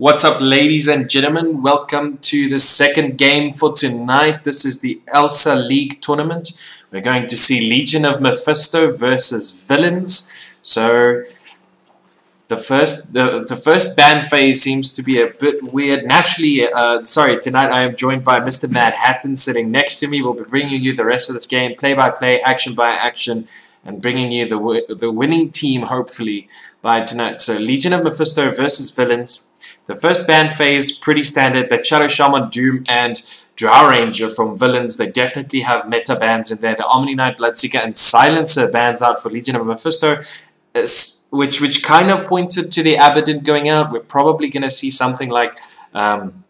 What's up, ladies and gentlemen? Welcome to the second game for tonight. This is the Elsa League tournament. We're going to see Legion of Mephisto versus Villains. So the first the, the first ban phase seems to be a bit weird. Naturally, uh, sorry, tonight I am joined by Mr. Mad Hatton sitting next to me. We'll be bringing you the rest of this game, play by play, action by action, and bringing you the the winning team hopefully by tonight. So Legion of Mephisto versus Villains. The first ban phase, pretty standard. That Shadow Shaman, Doom, and Drow Ranger from Villains. They definitely have meta bans in there. The Omni Knight, Bloodseeker, and Silencer bans out for Legion of Mephisto. Which, which kind of pointed to the Abaddon going out. We're probably going to see something like, um,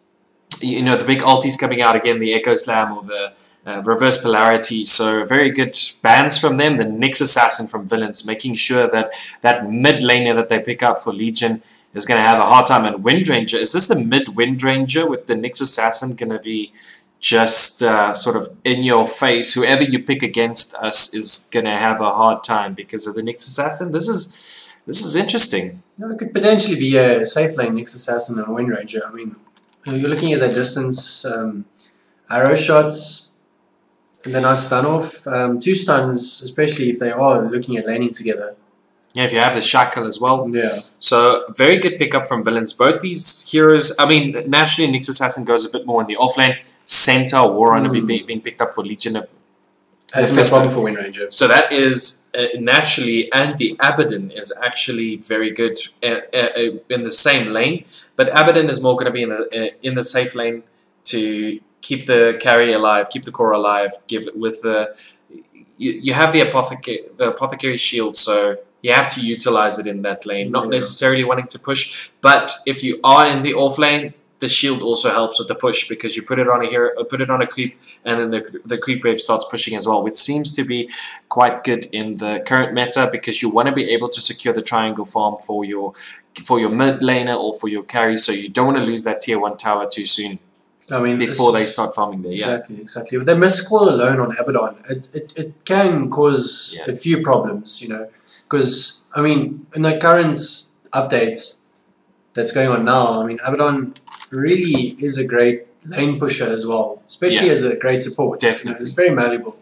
you know, the big altis coming out again, the Echo Slam or the uh, reverse polarity. So very good bans from them. The Nyx Assassin from Villains, making sure that that mid laner that they pick up for Legion is going to have a hard time. And Wind Ranger, is this the mid Wind Ranger with the Nyx Assassin going to be just uh, sort of in your face? Whoever you pick against us is going to have a hard time because of the Nyx Assassin. This is this is interesting. It could potentially be a safe lane Nyx Assassin and Wind Ranger. I mean, you're looking at the distance, um, arrow shots, and then I stun off. Um, two stuns, especially if they are looking at laning together. Yeah, if you have the shackle as well. Yeah. So very good pickup from villains. Both these heroes, I mean, naturally Nyx Assassin goes a bit more in the offlane. Centaur War Runner mm. being, being picked up for Legion of has no problem for Wind Ranger. So that is uh, naturally, and the Abaddon is actually very good uh, uh, uh in the same lane. But Abaddon is more going to be in the uh, in the safe lane to keep the carry alive, keep the core alive. Give it with the you, you have the aphotic the aphotic shield, so you have to utilize it in that lane. Not yeah. necessarily wanting to push, but if you are in the off lane, the shield also helps with the push because you put it on a hero, uh, put it on a creep, and then the the creep wave starts pushing as well, which seems to be quite good in the current meta because you want to be able to secure the triangle farm for your for your mid laner or for your carry, so you don't want to lose that tier one tower too soon. I mean, before they start farming there, yeah. Exactly, exactly. With the Mist Coil alone on Abaddon, it, it, it can cause yeah. a few problems, you know, because, I mean, in the current updates that's going on now, I mean, Abaddon really is a great lane pusher as well, especially yeah. as a great support. Definitely. You know, it's very malleable.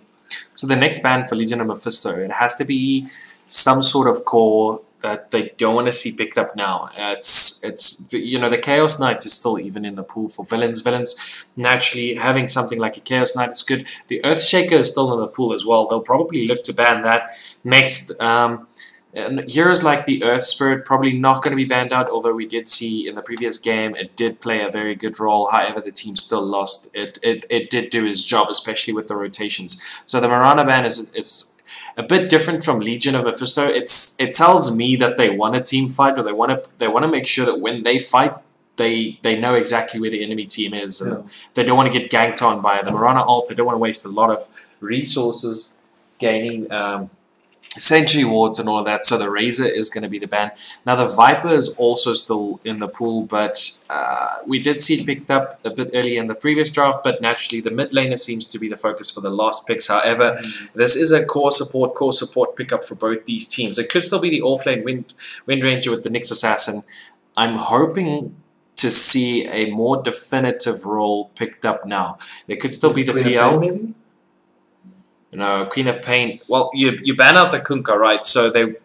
So the next ban for Legion of Mephisto, it has to be some sort of core that they don't want to see picked up now. It's it's you know the Chaos Knight is still even in the pool for villains. Villains naturally having something like a Chaos Knight is good. The Earthshaker is still in the pool as well. They'll probably look to ban that next. Um, and heroes like the Earth Spirit probably not going to be banned out, although we did see in the previous game it did play a very good role. However, the team still lost. It it, it did do his job, especially with the rotations. So the Mirana ban is is a bit different from Legion of Mephisto. It's it tells me that they want a team fight or they want to they want to make sure that when they fight they they know exactly where the enemy team is and yeah. they don't want to get ganked on by the Mirana ult. They don't want to waste a lot of resources gaining um, Sentry wards and all of that, so the Razor is going to be the ban. Now the Viper is also still in the pool, but uh, we did see it picked up a bit early in the previous draft, but naturally the mid laner seems to be the focus for the last picks. However, mm. this is a core support, core support pickup for both these teams. It could still be the offlane Wind, Wind Ranger with the Nyx Assassin. I'm hoping to see a more definitive role picked up now. It could still be the PL. You know, Queen of Pain. Well, you you ban out the Kunkka, right? So they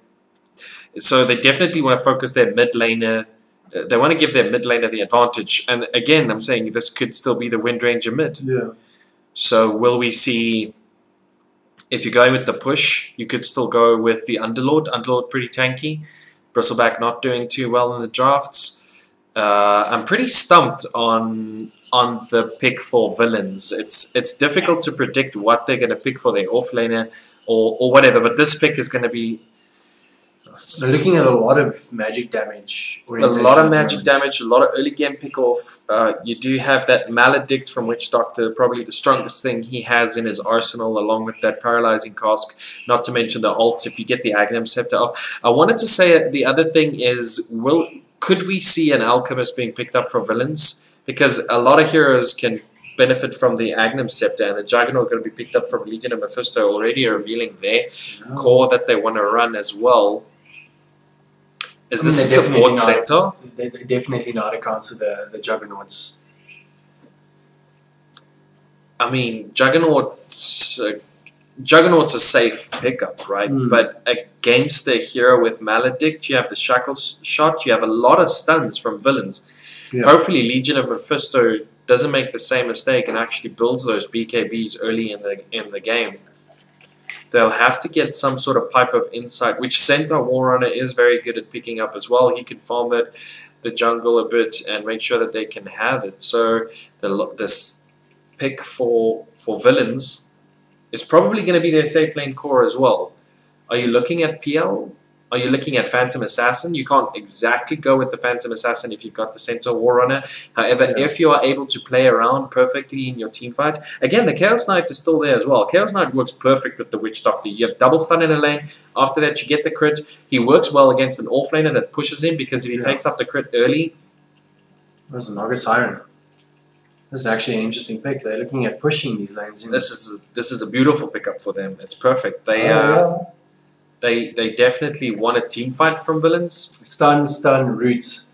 so they definitely want to focus their mid laner. Uh, they want to give their mid laner the advantage. And again, I'm saying this could still be the Wind Ranger mid. Yeah. So will we see? If you're going with the push, you could still go with the Underlord. Underlord pretty tanky. Bristleback not doing too well in the drafts. Uh, I'm pretty stumped on on the pick for villains. It's it's difficult to predict what they're going to pick for their offlaner or or whatever. But this pick is going to be. So looking at a lot of magic damage. A lot of magic damage, a lot of early game pick off. Uh, you do have that Maledict from Witch Doctor, probably the strongest thing he has in his arsenal, along with that Paralyzing Cask. Not to mention the ult if you get the Aghanim Scepter off. I wanted to say the other thing is, will could we see an Alchemist being picked up for villains? Because a lot of heroes can benefit from the Aghanim Scepter, and the Juggernaut going to be picked up from Legion of Mephisto, already revealing their oh. core that they want to run as well. Is I mean, this a support not- center? They're definitely not to counter the, the juggernauts. I mean, Juggernaut's uh, Juggernaut's a safe pickup, right? Mm. But against a hero with Maledict, you have the shackle s- shot. You have a lot of stuns from villains. Yeah. Hopefully, Legion of Mephisto doesn't make the same mistake and actually builds those BKBs early in the in the game. They'll have to get some sort of pipe of insight, which Centaur Warrunner is very good at picking up as well. He can farm that the jungle a bit and make sure that they can have it. So the this pick for for villains is probably going to be their safe lane core as well. Are you looking at PL? Are you looking at Phantom Assassin? You can't exactly go with the Phantom Assassin if you've got the Centaur Warrunner. However, Yeah. if you are able to play around perfectly in your team fights, again, the Chaos Knight is still there as well. Chaos Knight works perfect with the Witch Doctor. You have double stun in a lane. After that, you get the crit. He works well against an off laner that pushes him because if he Yeah. takes up the crit early, There's a Naga Siren. This is actually an interesting pick. They're looking at pushing these lanes. this is this is a beautiful pickup for them. It's perfect. They Oh, uh. They they definitely want a team fight from villains. Stun, stun, roots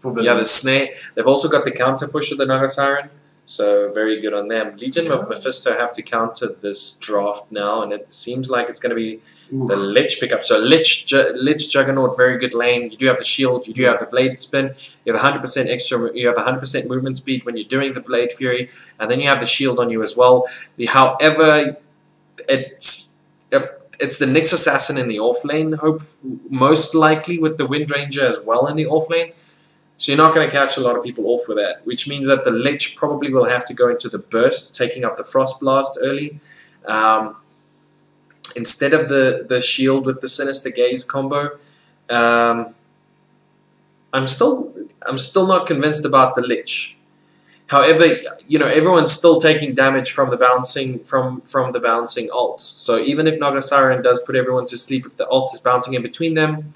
for Yeah, the snare. They've also got the counter push of the Naga Siren, so very good on them. Legion of Mephisto have to counter this draft now, and it seems like it's going to be Ooh. the Lich pickup. So Lich, Ju- Lich Juggernaut, very good lane. You do have the shield, you do have the blade spin, you have 100% extra, you have 100% movement speed when you're doing the blade fury, and then you have the shield on you as well. However, it's it's the Nyx Assassin in the off lane, hope most likely with the Wind Ranger as well in the off lane. So you're not going to catch a lot of people off with that, which means that the Lich probably will have to go into the burst, taking up the Frost Blast early. Um, instead of the, the shield with the Sinister Gaze combo. Um, I'm still I'm still not convinced about the Lich. However, you know everyone's still taking damage from the bouncing from from the bouncing ult. So even if Naga Siren does put everyone to sleep, if the ult is bouncing in between them,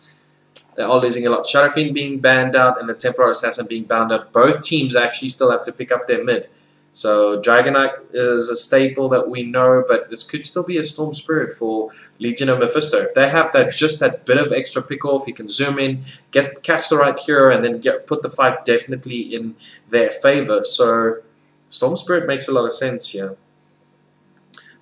they are losing a lot. Shadow Fiend being banned out and the Templar Assassin being banned out. Both teams actually still have to pick up their mid. So Dragon Knight is a staple that we know, but this could still be a Storm Spirit for Legion of Mephisto. If they have that just that bit of extra pick off, you can zoom in, get catch the right hero, and then get put the fight definitely in their favor. So Storm Spirit makes a lot of sense here.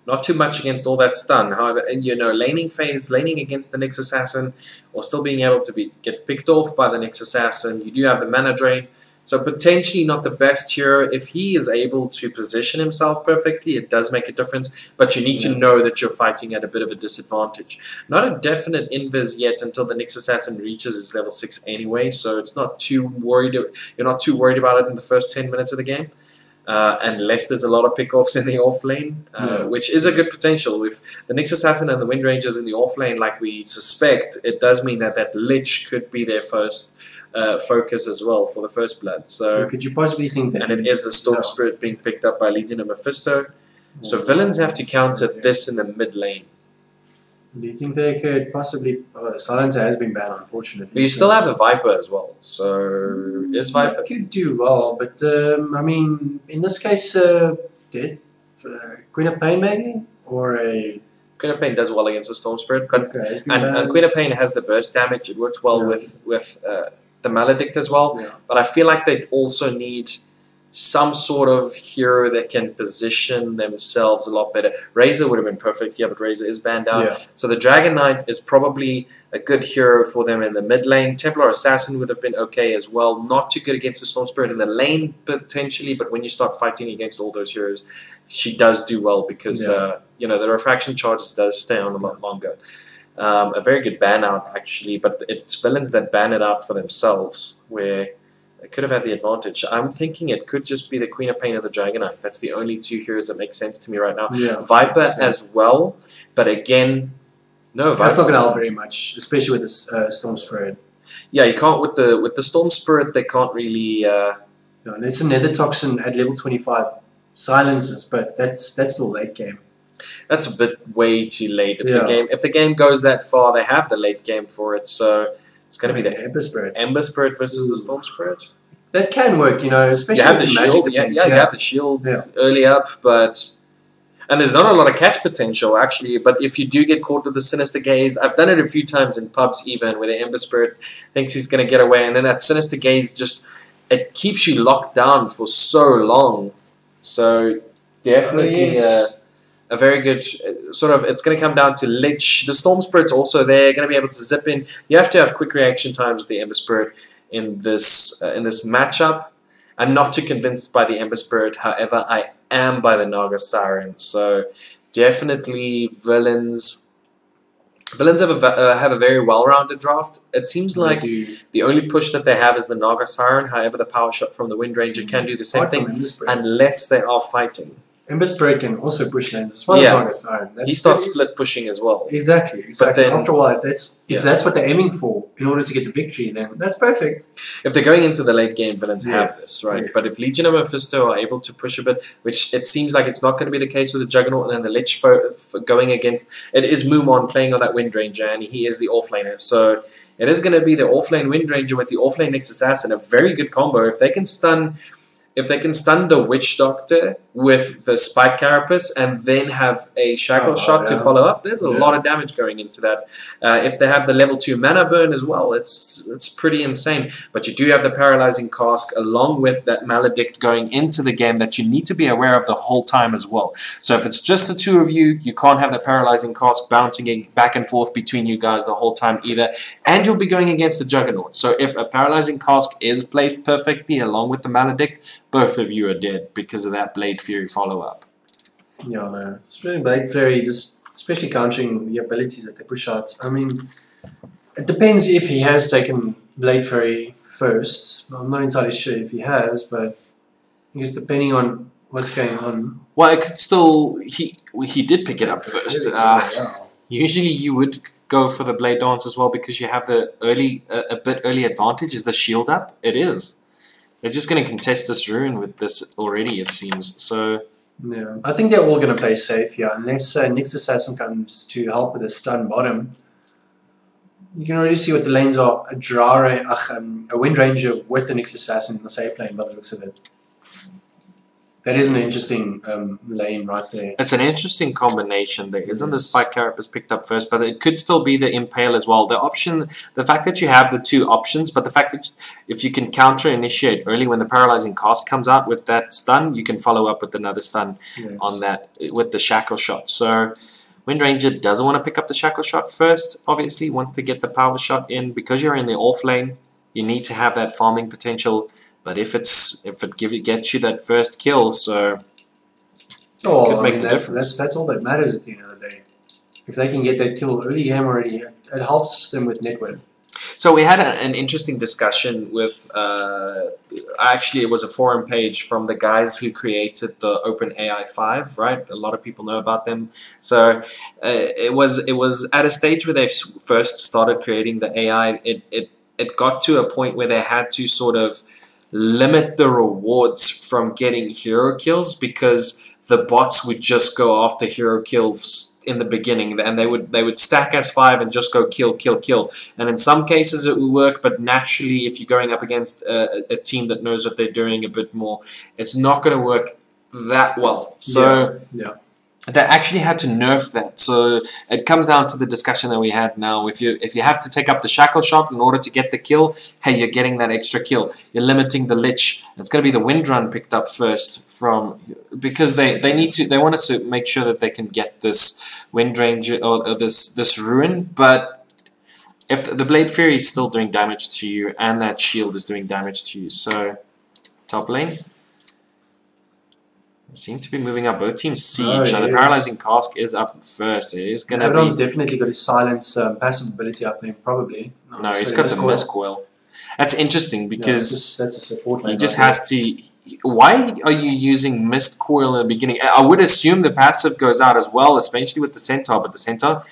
Not too much against all that stun. However, and you know, laning phase, laning against the Nyx Assassin, or still being able to be get picked off by the Nyx Assassin. You do have the mana drain. So potentially not the best hero. If he is able to position himself perfectly, it does make a difference. But you need to know that you're fighting at a bit of a disadvantage. Not a definite invis yet until the Nyx Assassin reaches his level six anyway. So it's not too worried. You're not too worried about it in the first ten minutes of the game. Uh, unless there's a lot of pickoffs in the off lane, uh, Yeah. which is a good potential. If the Nyx Assassin and the Wind Rangers in the off lane, like we suspect, it does mean that that Lich could be their first uh, focus as well for the first blood. So, Could you possibly think that? and it is a Storm Yeah. Spirit being picked up by Legion of Mephisto. So villains have to counter this in the mid lane. Do you think they could possibly? Oh, Silencer has been banned, unfortunately. But you still have the Viper as well. So is Viper could do well, but um, I mean, in this case, uh, Death, uh, Queen of Pain maybe, or a Queen of Pain does well against the Storm Spirit, okay, and, and. Queen of Pain has the burst damage. It works well Yeah. with with uh, the Maledict as well. Yeah. But I feel like they also need some sort of hero that can position themselves a lot better. Razor would have been perfect, yeah, but Razor is banned out. Yeah. So the Dragon Knight is probably a good hero for them in the mid lane. Templar Assassin would have been okay as well. Not too good against the Storm Spirit in the lane potentially, but when you start fighting against all those heroes, she does do well because Yeah. uh, you know the refraction charges does stay on a lot longer. Um, a very good ban out actually, but it's villains that ban it out for themselves where they could have had the advantage. I'm thinking it could just be the Queen of Pain or the Dragon Knight. That's the only two heroes that make sense to me right now. Yeah. Viper as well, but again, no Viper. That's not going to help very much, especially with this uh, Storm Spirit. Yeah, you can't with the with the Storm Spirit. They can't really. Uh, No, and it's a Nether Toxin at level 25 silences, but that's that's still late game. That's a bit way too late. If the game if the game goes that far, they have the late game for it. So it's going to be the Ember Spirit. Ember Spirit versus the Storm Spirit. That can work, you know, especially You have the magic shield. Yeah, yeah, you have the shield Yeah. early up, but And there's not a lot of catch potential actually, but if you do get caught with the sinister gaze, I've done it a few times in pubs even where the Ember Spirit thinks he's gonna get away, and then that sinister gaze just it keeps you locked down for so long. So definitely Oh, yes. a, a very good uh, sort of. It's going to come down to Lich. The Storm Spirit's also there, going to be able to zip in. You have to have quick reaction times with the Ember Spirit in this uh, in this matchup. I'm not too convinced by the Ember Spirit. However, I am by the Naga Siren. So definitely villains. Villains have a uh, have a very well-rounded draft. It seems like the only push that they have is the Naga Siren. However, the power shot from the Wind Ranger can do the same thing unless they are fighting. Ember Spirit can also push lanes as well Yeah. as Naga Siren. That- He starts is- split pushing as well. Exactly, exactly. then- After a while, if that's if Yeah. that's what they're aiming for in order to get the victory, then that's perfect. If they're going into the late game, villains have this, right? yes. But if Legion and Mephisto are able to push a bit, which it seems like it's not going to be the case with the Juggernaut and then the Lich fo- f- going against, it is Mumon playing on that Wind Ranger and he is the offlaner. So it is going to be the offlane Wind Ranger with the offlane Nyx Assassin, a very good combo. If they can stun. If they can stun the Witch Doctor with the Spike Carapace and then have a Shackle Oh, shot to follow up, there's a Yeah. lot of damage going into that. Uh, if they have the level 2 mana burn as well, it's it's pretty insane. But you do have the paralyzing cask along with that maledict going into the game that you need to be aware of the whole time as well. So if it's just the two of you, you can't have the paralyzing cask bouncing back and forth between you guys the whole time either. And you'll be going against the juggernaut. So if a paralyzing cask is placed perfectly along with the maledict, both of you are dead because of that blade fury follow up. Yeah, no. Especially Blade Fury, just especially countering the abilities that they push out. I mean, it depends if he has taken Blade Fury first. I'm not entirely sure if he has, but I guess depending on what's going on. Well, it could still he he did pick it up first. Uh, Usually you would go for the blade dance as well because you have the early a, a bit early advantage. Is the shield up? It is. They're just going to contest this rune with this already. It seems so. Yeah, I think they're all going to play safe, yeah, unless uh, Nyx Assassin comes to help with the stun bottom. You can already see what the lanes are. A Drare, um, a Wind Ranger with the Nyx Assassin in the safe lane by the looks of it. That is an interesting um, lane right there. It's an interesting combination. There isn't the spike carapace picked up first, but it could still be the impale as well. The option, the fact that you have the two options, but the fact that if you can counter initiate early when the paralyzing cask comes out with that stun, you can follow up with another stun Yes. on that with the shackle shot. So Wind Ranger doesn't want to pick up the shackle shot first, obviously, wants to get the power shot in. Because you're in the off lane, you need to have that farming potential. But if it's if it give you gets you that first kill, so Oh, could I make mean, the that, difference. that's, that's all that matters at the end of the day. If they can get that kill early game already, it, it helps them with net worth. So we had a, an interesting discussion with. Uh, actually, it was a forum page from the guys who created the OpenAI Five. Right, a lot of people know about them. So uh, it was it was at a stage where they first started creating the AI. It it it got to a point where they had to sort of limit the rewards from getting hero kills because the bots would just go after hero kills in the beginning and they would they would stack as five and just go kill kill kill and in some cases it will work but naturally if you're going up against a, a team that knows what they're doing a bit more it's not going to work that well so Yeah. They actually had to nerf that. So it comes down to the discussion that we had now. If you if you have to take up the shackle shot in order to get the kill hey you're getting that extra kill. You're limiting the lich. It's going to be the wind run picked up first from because they they need to they want us to make sure that they can get this wind range or, or this this rune. But if the, blade fury is still doing damage to you and that shield is doing damage to you. So top lane seem to be moving up both teams siege Oh, now the paralyzing cask is up first it is going to be definitely got his silence um, passive ability up there, probably. no so he's got the coil. mist coil that's interesting Yeah, because that's, a, that's a support He just right has to. Why are you using Mist Coil in the beginning? I I would assume the passive goes out as well, especially with the Centaur. But the Centaur,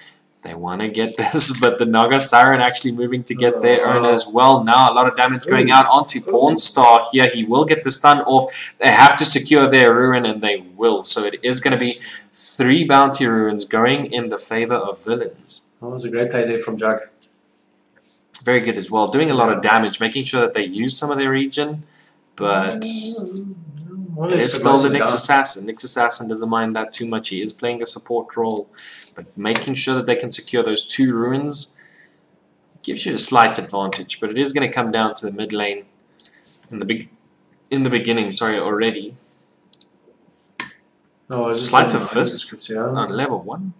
they want to get this. But the Naga Siren actually moving to get their own as well. Now a lot of damage going out onto Pawn Star here. He will get the stun off. They have to secure their rune, and they will. So it is going to be three bounty runes going in the favor of villains. That was a great play there from Jug. Very good as well. Doing a lot of damage, making sure that they use some of their region. But More or It less is got still the Nyx Assassin. Nyx Assassin doesn't mind that too much. He is playing a support role, but making sure that they can secure those two runes gives you a slight advantage. But it is going to come down to the mid lane in the big in the beginning. Sorry, already Oh, it of fist? Yeah. on level one.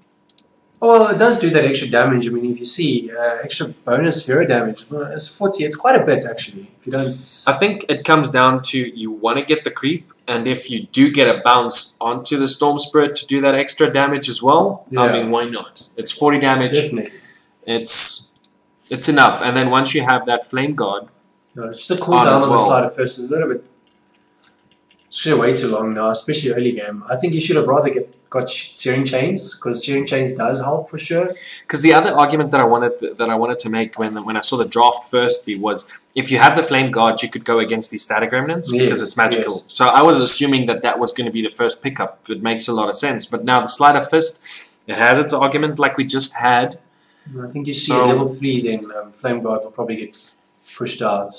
Oh, well, it does do that extra damage. I mean, if you see uh, extra bonus hero damage, it's 40. It's quite a bit, actually. If you don't. I think it comes down to you want to get the creep, and if you do get a bounce onto the Storm Spirit to do that extra damage as well, I mean, why not? It's 40 damage. Definitely. It's it's enough. And then once you have that Flame Guard, No, it's just the On cooldown on the well. slider first is a little bit. It's actually way too long now, especially early game. I think you should have rather get got Searing Chains because Searing Chains does help for sure. because the other argument that I wanted that I wanted to make when when I saw the draft firstly was if you have the Flame Guard, you could go against these static remnants because it's magical. yes. So I was assuming that that was going to be the first pickup. It makes a lot of sense. But now the Sleight of Fist, it has its argument like we just had. I think you see So- level three, then um, Flame Guard will probably get pushed out.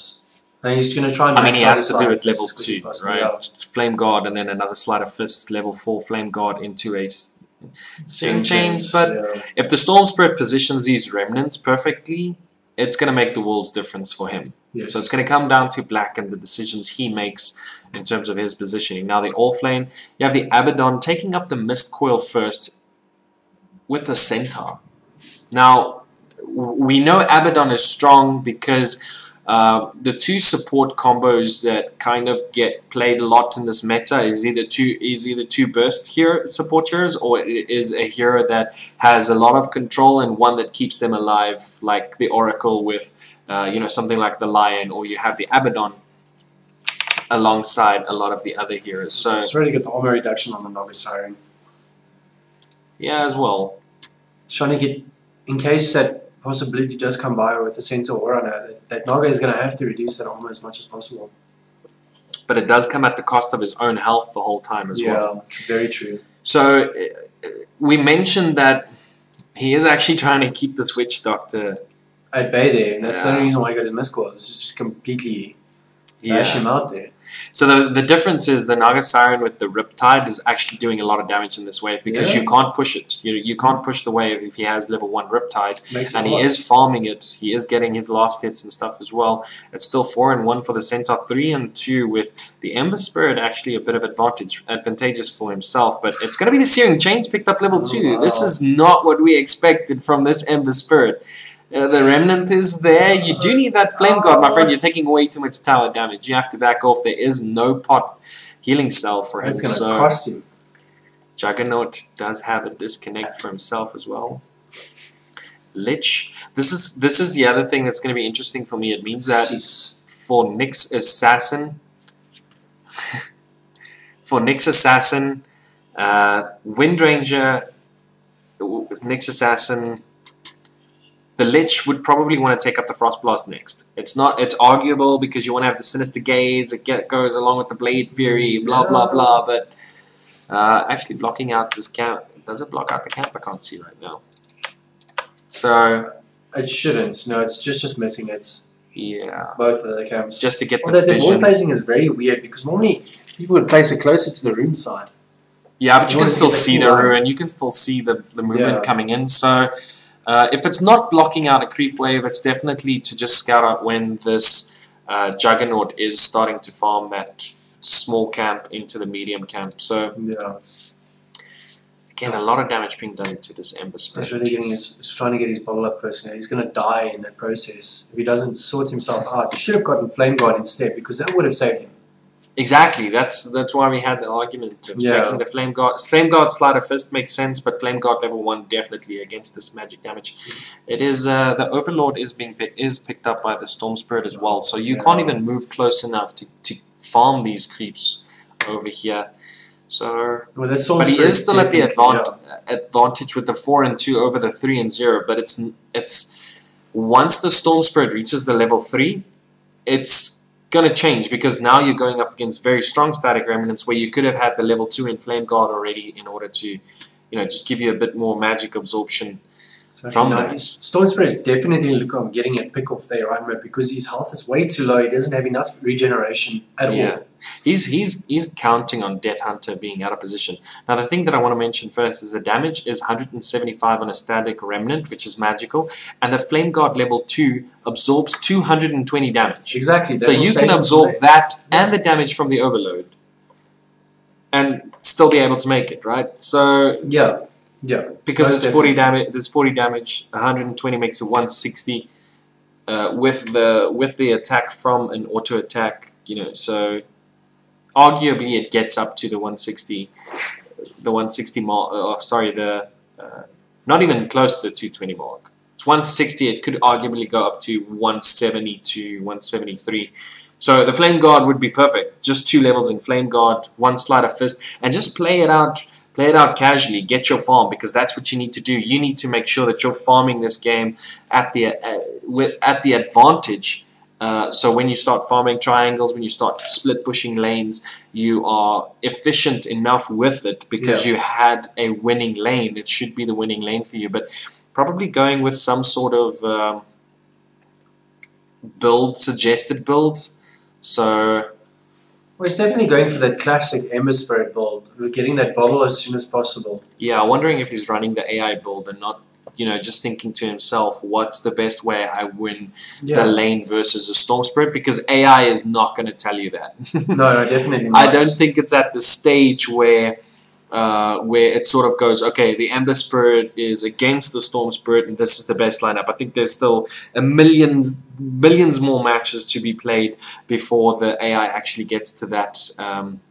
And he's going to try and. I mean, he has to do it level Fist as quick as two, right? Flame Guard and then another Sleight of Fist level four Flame Guard into a Searing Chains. But yeah. if the Storm Spirit positions these remnants perfectly, it's going to make the world's difference for him. yes. So it's going to come down to Black and the decisions he makes in terms of his positioning. Now the offlane, you have the Abaddon taking up the Mist Coil first with the Centaur. Now we know Abaddon is strong because uh, the two support combos that kind of get played a lot in this meta is either two is either two burst hero support heroes or it is a hero that has a lot of control and one that keeps them alive, like the Oracle with uh, you know something like the Lion, or you have the Abaddon alongside a lot of the other heroes. So it's already got the armor reduction on the Naga Siren. yeah, as well. trying to get in case that possibility does come by with a sensor aura now, that, that Naga is going to have to reduce that armor as much as possible. But it does come at the cost of his own health the whole time as yeah, well. very true. So uh, we mentioned that he is actually trying to keep the Switch Doctor. At bay there, and that's the only reason why he got his Mist Coil. It's just completely Yeah. bash him out there. So the the difference is the Naga Siren with the Riptide is actually doing a lot of damage in this wave because Yeah. you can't push it. You you can't push the wave if he has level one Riptide. Makes and he is farming it. He is getting his last hits and stuff as well. It's still four and one for the Centaur, three and two with the Ember Spirit actually a bit of advantage, advantageous for himself. But it's going to be the Searing Chains picked up level 2. This wow. is not what we expected from this Ember Spirit. Uh, the remnant is there. You do need that flame guard, my friend. You're taking way too much tower damage. You have to back off. There is no pot healing cell for him. That's going to So cost him. Juggernaut does have a disconnect for himself as well. Lich. This is this is the other thing that's going to be interesting for me. It means that Cease. for Nyx Assassin, for Nyx Assassin, uh, Wind Ranger, Nyx Assassin, the Lich would probably want to take up the Frost Blast next. It's not. It's arguable because you want to have the Sinister Gaze. It get, goes along with the Blade Fury. Blah blah blah. But uh, actually, blocking out this camp does it block out the camp? I can't see right now. So It shouldn't. No, it's just just missing it. yeah, Both of the camps. just to get the Although the vision. wall placing is very weird because normally people would place it closer to the rune side. Yeah, but You you can still see the rune. You can still see the, the movement Yeah. coming in. So uh, if it's not blocking out a creep wave, it's definitely to just scout out when this uh, juggernaut is starting to farm that small camp into the medium camp. So Yeah. again, a lot of damage being done to this ember spirit. He's really getting his, he's trying to get his bottle up first. Now. He's going to die in that process if he doesn't sort himself out. He should have gotten Flame Guard instead because that would have saved him. Exactly. That's that's why we had the argument of Yeah. taking the flame guard. Flame guard Sleight of Fist makes sense, but flame guard level one definitely against this magic damage. It is uh, the overload is being is picked up by the storm spirit as well, so you can't even move close enough to, to farm these creeps over here. So, Well, but he is still at the definitely- advantage advantage with the four and two over the three and zero. But it's it's once the storm spirit reaches the level three, it's gonna change because now you're going up against very strong static remnants where you could have had the level two in flame guard already in order to, you know, just give you a bit more magic absorption. So from no, that. he's- Storm Spirit is definitely look on getting a pick off there, right, because his health is way too low. He doesn't have enough regeneration at all. He's he's he's counting on Death Hunter being out of position. Now the thing that I want to mention first is the damage is 175 on a static remnant, which is magical, and the Flame Guard level two absorbs 220 damage. Exactly. So you can absorb that and the damage from the overload, and still be able to make it, right? So Yeah. Yeah. because it's 40 damage, there's 40 damage. 120 makes it 160. Uh, with the with the attack from an auto attack, you know, so arguably it gets up to the 160, the 160 mark. Oh, sorry, the uh, not even close to the 220 mark. It's 160. It could arguably go up to 170 to 173. So the Flame Guard would be perfect. Just two levels in Flame Guard, one of Fist, and just play it out play it out casually get your farm because that's what you need to do you need to make sure that you're farming this game at the uh, with at the advantage uh, so when you start farming triangles when you start split pushing lanes you are efficient enough with it because Yeah. you had a winning lane it should be the winning lane for you but probably going with some sort of um, build suggested build so Well, it's definitely going for that classic Ember Spirit build. We're getting that bottle as soon as possible. Yeah, I'm wondering if he's running the AI build and not, you know, just thinking to himself, what's the best way I win the lane versus a Storm Spirit? Because AI is not going to tell you that. No, no, definitely not. I don't think it's at the stage where. Uh, where it sort of goes, okay, the Ember Spirit is against the Storm Spirit, and this is the best lineup. I think there's still a million, billions more matches to be played before the AI actually gets to that um,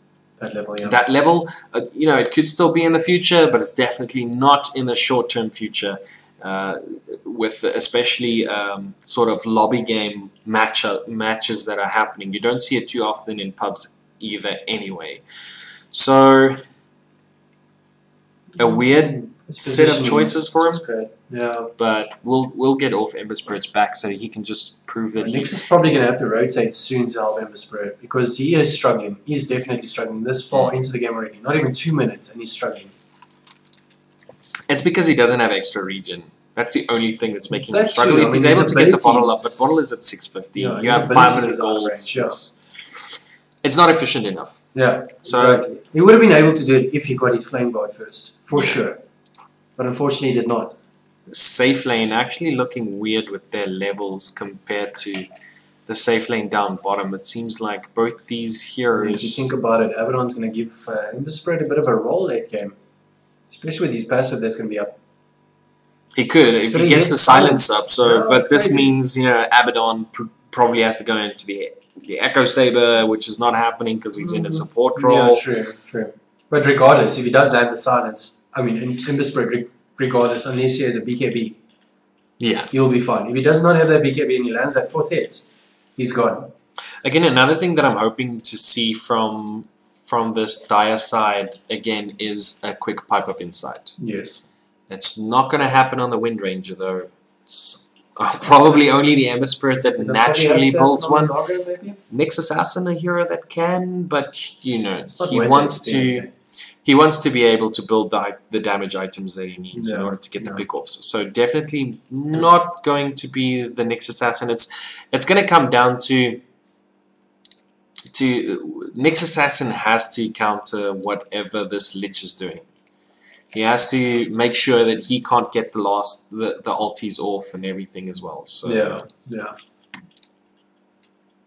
that level, yeah. that level. Uh, you know, it could still be in the future, but it's definitely not in the short-term future. Uh, with especially um, sort of lobby game match matches that are happening, you don't see it too often in pubs either. Anyway, so a weird set of choices for him. Yeah. but we'll we'll get off Ember Spirit's back so he can just prove that Nyx is probably going to have to rotate soon to help Ember Spirit because he is struggling. He's definitely struggling this far into the game already. Not even two minutes, and he's struggling. It's because he doesn't have extra regen. That's the only thing that's making That's him struggle. true. I If he's mean, able to get the bottle up, but bottle is at six fifty. Yeah, you have five abilities hundred is out of gold. range, yeah. It's not efficient enough. Yeah. So exactly. He would have been able to do it if he got his Flame Guard first, for sure. But unfortunately, he did not. Safe lane actually looking weird with their levels compared to the safe lane down bottom. It seems like both these heroes... If you think about it, Abaddon's going to give uh, a bit of a role late game. Especially with his passive that's going to be up. He could if he gets the silence silence. up. So, Yeah, but this crazy. means you know Abaddon pr- probably has to go into the the Echo Saber, which is not happening because he's in a Mhm. support role. Yeah, true, true. But regardless, if he does land the silence, I mean, in Ember Spirit, re- regardless, unless he has a BKB, Yeah. he'll be fine. If he does not have that BKB and he lands that fourth hit, he's gone. Again, another thing that I'm hoping to see from from this dire side again is a quick pipe of insight. Yes. It's not going to happen on the Wind Ranger though. It's uh, probably only the Ember Spirit that naturally builds one. Nyx Assassin, a hero that can, but you know he wants it, to. yeah. He wants to be able to build the, the damage items that he needs in order to get the yeah. pick. So definitely not going to be the Nyx Assassin. It's it's going to come down to to Nyx Assassin has to counter whatever this Lich is doing. He has to make sure that he can't get the last the, the ulties off and everything as well. So Yeah, yeah.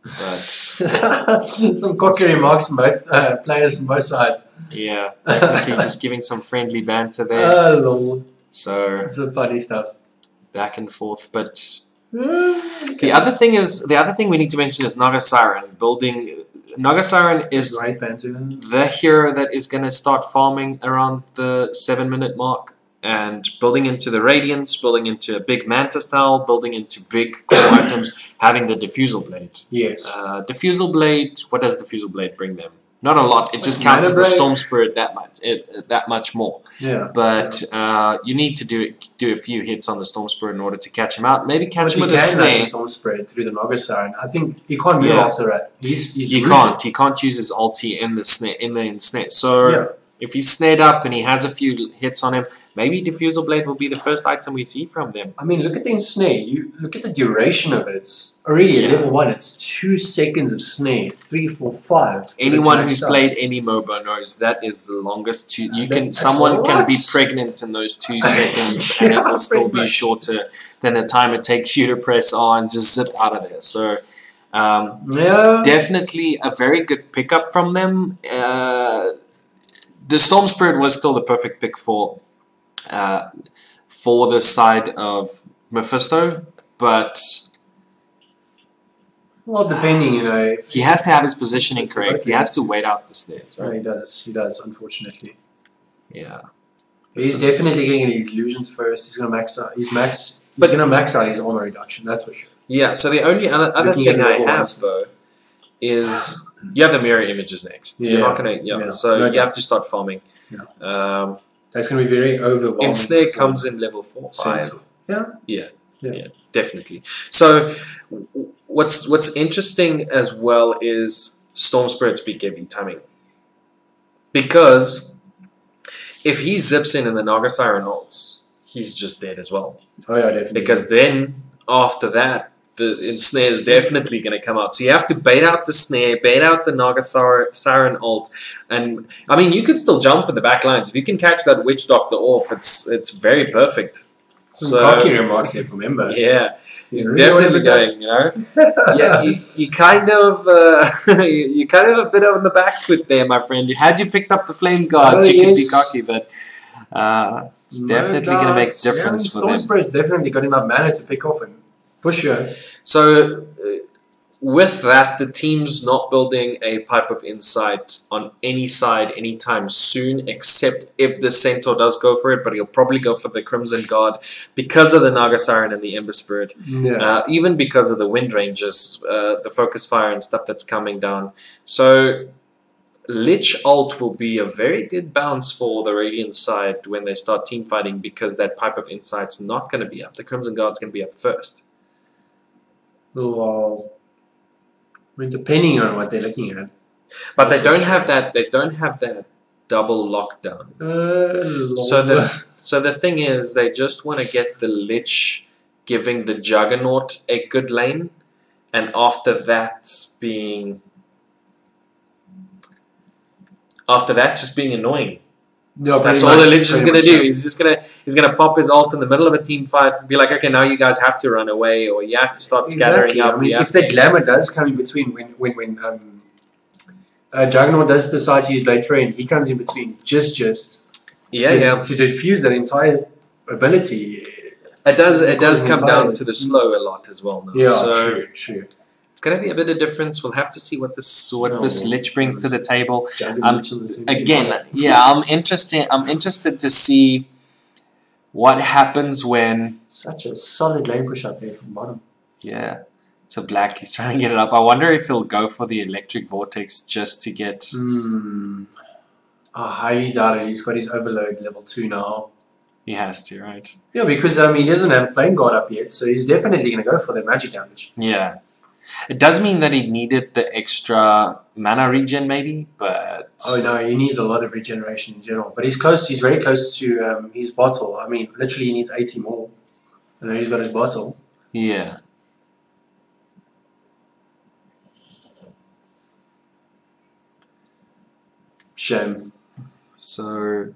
But Some cocky remarks from both uh, players from both sides. yeah, definitely just giving some friendly banter there. Oh, Lord. So It's some funny stuff. back and forth. But Okay. the other thing is the other thing we need to mention is Naga Siren. Building Naga Siren is the hero that is going to start farming around the seven minute mark and building into the Radiance, building into a big Manta style, building into big core items, having the Diffusal Blade. Yes. Uh, Diffusal Blade, what does Diffusal Blade bring them? Not a lot. It just Like mana counters the break? Storm Spirit that much. It, that much more. yeah. But uh, you need to do do a few hits on the Storm Spirit in order to catch him out. Maybe catch But him with a snare. storm spread through the Naga Siren. I think he can't move Yeah. after that. He's, he's He rooted. can't. He can't use his ulti in the snare in the snare. So Yeah. If he's snared up and he has a few hits on him, maybe Diffusal Blade will be the first item we see from them. I mean, look at the ensnare. You look at the duration of it. Already Yeah. at level one, it's two seconds of snare. Three, four, five. Anyone who's out. played any MOBA knows that is the longest two. You can someone can be pregnant in those two seconds, and it will still be much. shorter than the time it takes you to press R and just zip out of there. So. Um, Yeah. definitely a very good pickup from them. Uh, the Storm Spirit was still the perfect pick for uh, for the side of Mephisto, but Well, depending, you know. He has to have his positioning correct. He has to wait out the stairs. Right? he does. He does. Unfortunately, Yeah. he's is- definitely getting his illusions first. He's gonna max out. He's max. He's But- gonna max out his armor reduction. That's for sure. Yeah. So the only other, other thing I have though is you have the mirror images next. You're Yeah. not gonna. Yeah. Yeah. So No you have to start farming. Yeah. Um, That's gonna be very overwhelming. Ensnare for comes in level four, five. Yeah. Yeah, Yeah. yeah, definitely. So, what's what's interesting as well is Storm Spirit's BKB timing, because if he zips in and the Naga Siren ults, he's just dead as well. Oh yeah, definitely. Because then after that, the snare is definitely going to come out. So you have to bait out the snare, bait out the Naga Sir- Siren ult, and I mean you could still jump in the back lines if you can catch that Witch Doctor off. It's it's very perfect. some so- cocky remarks there from Ember. Yeah, he's really definitely going. You know, yeah, you, you kind of uh, you, kind of a bit on the back foot there, my friend. You had you picked up the flame guard, Oh, you could be cocky, but uh, it's No definitely going to make a difference yeah, for Storm them. Spirit's definitely got enough mana to pick off him. For sure. So, uh, with that, the team's not building a pipe of insight on any side anytime soon, except if the Centaur does go for it, but he'll probably go for the Crimson Guard because of the Naga Siren and the Ember Spirit. Yeah. Uh, even because of the Wind Rangers, uh, the Focus Fire and stuff that's coming down. So, Lich Alt will be a very good bounce for the Radiant side when they start team fighting because that Pipe of Insight's not going to be up. The Crimson Guard's going to be up first. Well, I mean, depending on what they're looking at. But they don't have that. They don't have that double lockdown. Uh, So the so the thing is, they just want to get the Lich giving the Juggernaut a good lane, and after that being after that just being annoying. Yeah, That's pretty all the much, Lich is gonna do. yeah. He's just gonna he's gonna pop his ult in the middle of a team fight, and be like, okay, now you guys have to run away, or you have to start scattering Exactly. up. I mean, if the glamour does come in between, when when when um, uh, Juggernaut does decide to use Blade Friend, he comes in between just just yeah, to, yeah, to diffuse that entire ability. it does it does come down to the slow a lot as well now. Yeah, so true, true. It's gonna be a bit of difference. We'll have to see what this what this Oh, Lich brings to the table. Um, the same team. Again, yeah, I'm interested. I'm interested to see what happens when such a solid lane push up there from bottom. yeah. So black, he's trying to get it up. I wonder if he'll go for the electric vortex just to get. Hmm. I highly doubt it. He's got his overload level two now. He has to, right? Yeah, because um, he doesn't have Flame Guard up yet, so he's definitely going to go for the magic damage. Yeah. It does mean that he needed the extra mana regen, maybe, but Oh no, he needs a lot of regeneration in general. But he's close. He's very close to um, his bottle. I mean, literally, he needs eighty more. And then he's got his bottle. yeah. Shame. So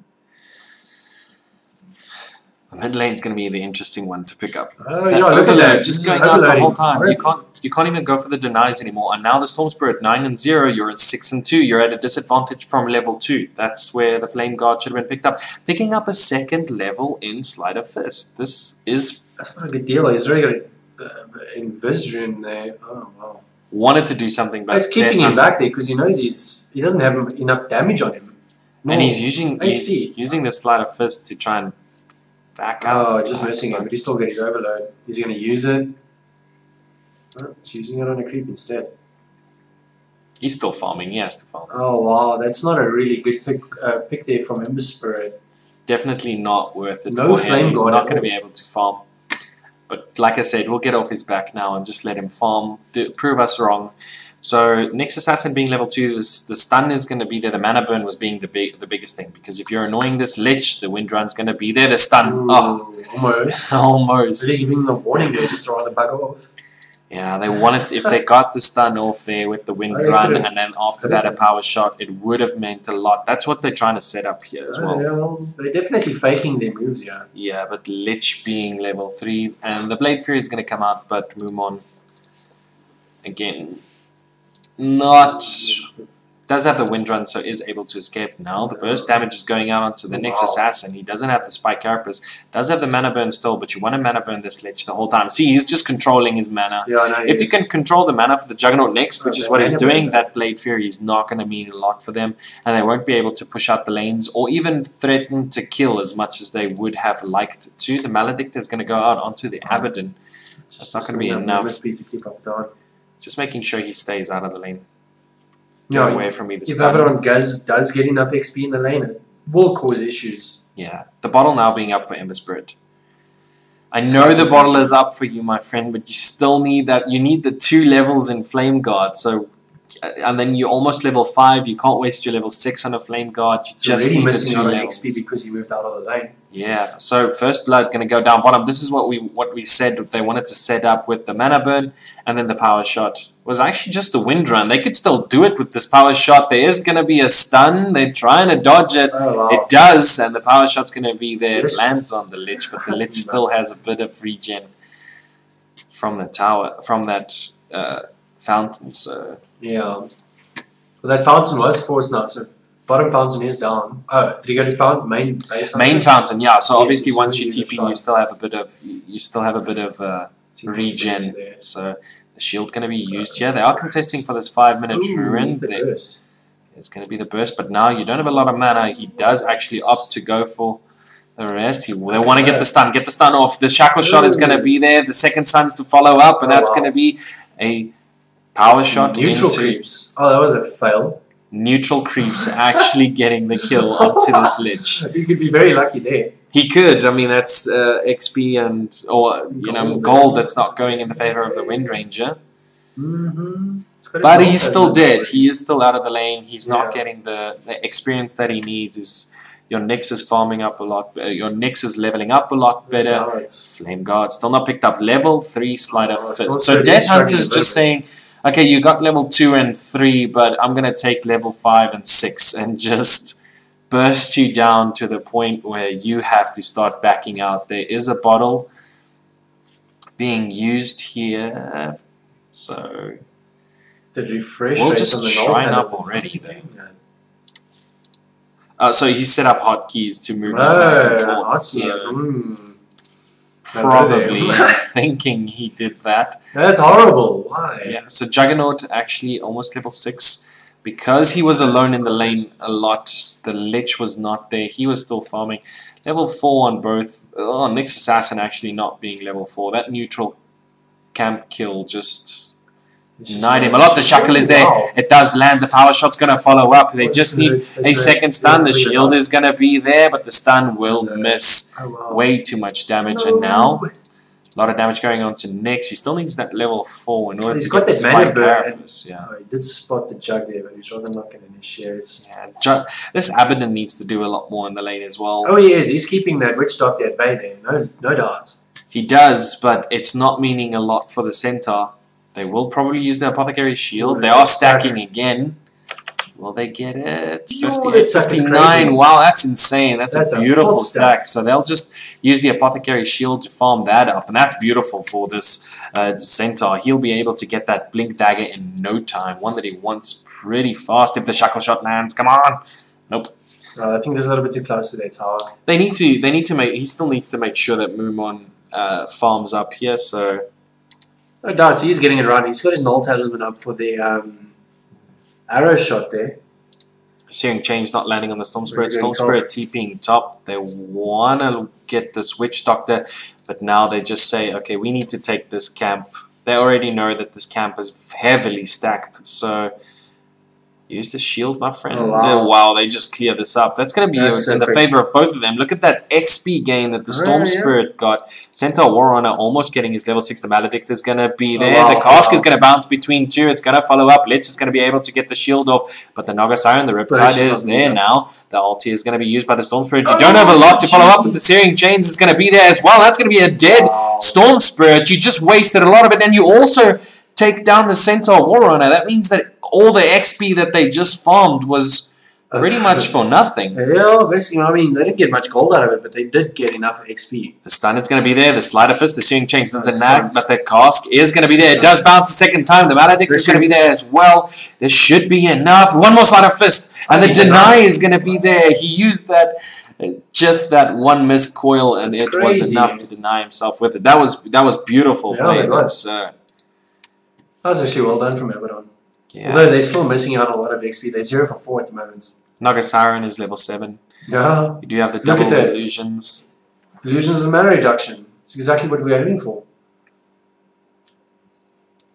the mid lane's going to be the interesting one to pick up. Oh That yeah, overload just going out the whole time. You can't you can't even go for the denies anymore. And now the Storm Spirit nine and zero, you're at six and two. You're at a disadvantage from level two. That's where the Flame Guard should have been picked up. Picking up a second level in of Fist. This is That's not a good deal. He's already got uh, Invisrune there. Oh wow. wanted to do something, but It's keeping him back there because he knows he's he doesn't have enough damage on him. And he's using he's using the of Fist to try and back out. Oh, just missing him, but he's still got his overload. He's going to use it. He's using it on a creep instead. He's still farming. He has to farm. Oh wow, that's not a really good pick, uh, pick there from Ember Spirit. Definitely not worth it No for him. Flame He's not going to be able to farm. but like I said, we'll get off his back now and just let him farm, do, prove us wrong. So Nyx Assassin being level two, is, the stun is going to be there. The mana burn was being the big, the biggest thing because if you're annoying this lich, the wind run's going to be there. The stun, Ooh, oh, almost. almost. Really giving the warning there just to rather bug off. Yeah, they wanted if they got the stun off there with the wind Oh, run, and then after that a power shot, it would have meant a lot. That's what they're trying to set up here as well. yeah, well, they're definitely faking their moves here. Yeah, but Lich being level 3, and the Blade Fury is going to come out, but Mumon, again, not. Does have the wind run, so is able to escape now. The burst damage is going out onto the Nyx Assassin. He doesn't have the spike carapace. Does have the mana burn still, but you want to mana burn this Lich the whole time. See, he's just controlling his mana. Yeah, I know. If you can control the mana for the Juggernaut next, which Oh, is what he's doing, burn. that Blade Fury is not going to mean a lot for them, and they won't be able to push out the lanes or even threaten to kill as much as they would have liked to. The Maledict is going to go out onto the Abaddon, Just not be enough enough. speed to keep up just making sure he stays out of the lane. Get Yeah, away from me if. Abaddon does, does get enough XP in the lane, it will cause issues. Yeah, the bottle now being up for Ember Spirit. I It's know the bottle is up for you, my friend, but you still need that. You need the two levels in Flame Guard. So, uh, and then you're almost level five. You can't waste your level six on a Flame Guard. You It's just already need the missing two levels. XP because he moved out of the lane. Yeah. So first blood going to go down bottom. This is what we what we said they wanted to set up with the mana burn and then the power shot was actually just the wind run. They could still do it with this power shot. There is going to be a stun. They're trying to dodge it. Oh, wow. It does, and the power shot's going to be there. It lands on the lich, but the lich still has a bit of regen from the tower, from that uh, fountain. So Yeah. Well, that fountain was forced now, so bottom fountain is down. Oh, did he go to fountain? Main base fountain? main fountain, yeah. So Yes, obviously, once you TP, you still have a bit of you you still have a bit of uh, regen. So the shield going to be used here. They are contesting for this five minute Ooh, rune. the It's going to be the burst, but now you don't have a lot of mana. He does actually opt to go for the rest. He, they want to get the stun, get the stun off. The shackle shot is going to be there. The second stun's to follow up, and that's going to be a power shot Neutral into creeps. Oh, that was a fail. neutral creeps actually getting the kill up to this lich. You could be very lucky there. He could. I mean, that's uh, XP and or you know Gold. gold that's not going in the favor of the Wind Ranger. Mm-hmm. But he's still dead. He is still out of the lane. He's not getting the, the experience that he needs. Is your Nyx is farming up a lot. Uh, your Nyx is leveling up a lot better. It's Flame Guard still not picked up. Level three Sleight of Oh, fist. So Death Hunt is just saying, okay, you got level two and three, but I'm gonna take level five and six and just burst you down to the point where you have to start backing out. There is a bottle being used here, so the refresh We'll just on the shrine North has up already, uh, so he set up hotkeys to move them back and forth. So mm. probably thinking he did that. That's horrible. Why? Yeah, so Juggernaut actually almost level 6. Because he was alone in the lane a lot, the Lich was not there. He was still farming. Level 4 on both. Oh, Nyx Assassin actually not being level 4. That neutral camp kill just denied him. A lot. The Shackle is there. It does land. The power shot's going to follow up. They just need a second stun. The shield is going to be there, but the stun will miss. Oh. Way too much damage. And now, a lot of damage going on to Nyx. He still needs that level 4 in order He's to got get the spike carapace. Yeah. Oh, he did spot the jug there, but he's rather not going to initiate. Yeah, this Abaddon needs to do a lot more in the lane as well. Oh, he is. He's keeping that witch doctor at bay there. No, no darts. He does, but it's not meaning a lot for the center. They will probably use the apothecary shield. They are stacking again. Will they get it? Yo, 58, that stuff is 59. crazy. Wow, that's insane. That's, That's a a beautiful full stack. stack. So they'll just use the apothecary shield to farm that up, and that's beautiful for this uh, centaur. He'll be able to get that blink dagger in no time. One that he wants pretty fast if the shackle shot lands. Come on. Nope. No, I think this is a little bit too close to their tower. They need to. They need to make. He still needs to make sure that Mumon uh, farms up here. So No doubts. He's getting it right. He's got his null talisman up for the um, arrow shot there. Searing Chains not landing on the Storm Spirit. Storm going Spirit TPing top. They wanna get this Witch Doctor, but now they just say, okay, we need to take this camp. They already know that this camp is heavily stacked. So Use the shield, my friend. Oh, wow. wow, they just clear this up. That's going to be That's in the favor of both of them. Look at that XP gain that the Oh, Storm yeah. Spirit got. Centaur Warrunner almost getting his level 6. The Maledict is going to be Oh, there. wow, the Cask wow. is going to bounce between two. It's going to follow up. Lich is going to be able to get the shield off. But the Naga Siren, the But Riptide is there enough. now. The ulti is going to be used by the Storm Spirit. You Oh, don't have a lot to follow up with. The. Searing Chains is going to be there as well. That's going to be a dead. Storm Spirit. You just wasted a lot of it. And you also take down the Centaur Warrunner. That means that all the XP that they just farmed was pretty much for nothing. Yeah, basically, I mean, they didn't get much gold out of it, but they did get enough XP. The stun is going to be there. The Sleight of Fist, the Searing Chains doesn't nag, but the cask is going to be there. It does bounce a second time. The maledict is going to be there as well. There should be enough. One more Sleight of Fist, and the I mean, deny is going to be there. He used that. uh, Just that one Mist Coil, and That's it was enough to deny himself with it. That was that was beautiful Yeah, play. it was. Uh, That was actually well done from Abaddon. Yeah. Although they're still missing out on a lot of XP. They're 0 for 4 at the moment. Naga Siren is level seven. Yeah. You do have the double illusions. Illusions is a mana reduction. It's exactly what we are aiming for.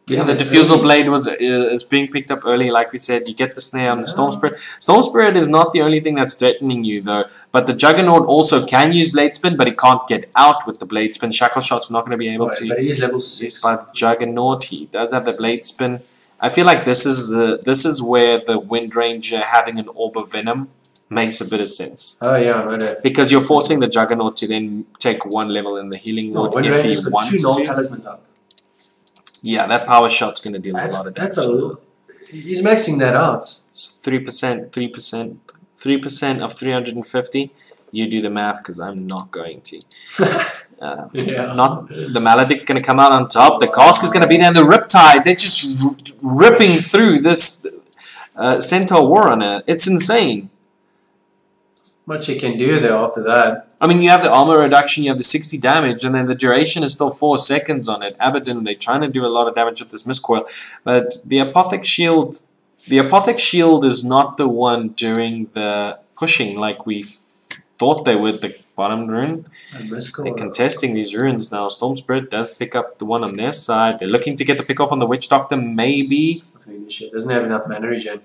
Yeah, Getting the diffusal blade was uh, is being picked up early, like we said. You get the snare on the Storm Yeah. Spirit. Storm Spirit is not the only thing that's threatening you, though. But the Juggernaut also can use Blade Spin, but he can't get out with the Blade Spin. Shackle Shot's not going to be able Right, to but he is level 6. by the Juggernaut. He does have the Blade Spin. I feel like this is the this is where the Wind Ranger having an Orb of Venom makes a bit of sense. Oh, yeah, I know that. Because you're forcing the Juggernaut to then take one level in the Healing No, Ward Wind if he got two null to. talismans up. Yeah, that power shot's going to deal a lot of damage. that's a. He's maxing that out. three percent, three percent, three percent of three hundred and fifty. You do the math because I'm not going to. Uh, Yeah. Not the maledict going to come out on top. The cask is going to be there. And the riptide, they're just r- ripping through this uh, centaur warrunner. It's insane. Much you can do there after that. I mean, you have the armor reduction, you have the 60 damage, and then the duration is still 4 seconds on it. Abaddon, they're trying to do a lot of damage with this Mist Coil. But the Aphotic Shield, the Aphotic Shield is not the one doing the pushing like we thought they would, the bottom rune. They're contesting these runes now. Storm Spirit does pick up the one on their side. They're looking to get the pick off on the Witch Doctor, maybe. Doesn't have enough mana regen.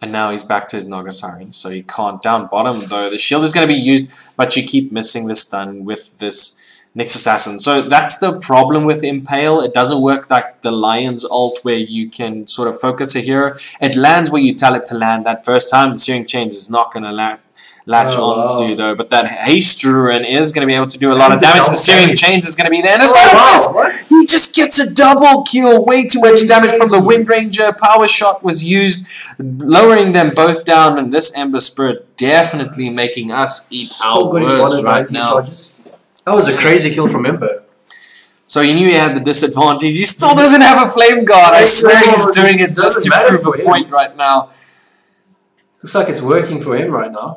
And now he's back to his Naga Siren, so he can't. Down bottom, though, the shield is going to be used, but you keep missing the stun with this Nyx Assassin. So that's the problem with Impale. It doesn't work like the Lion's ult, where you can sort of focus a hero. It lands where you tell it to land that first time. The Searing Chains is not going to la- latch Oh, on wow. to, though. But that Haste Rune is going to be able to do a lot of And the damage. The damage. Chains is going to be there. And it's Oh, not a miss! wow. He just gets a double kill. Way too much damage from the. Wind Ranger. Power shot was used, lowering them both down. And this Ember Spirit definitely making us eat So our words right now. charges. That was a crazy kill from Ember. So he knew he had the disadvantage. He still doesn't have a flame guard. I swear he's doing it it just to prove a point right now. Looks like it's working for him right now.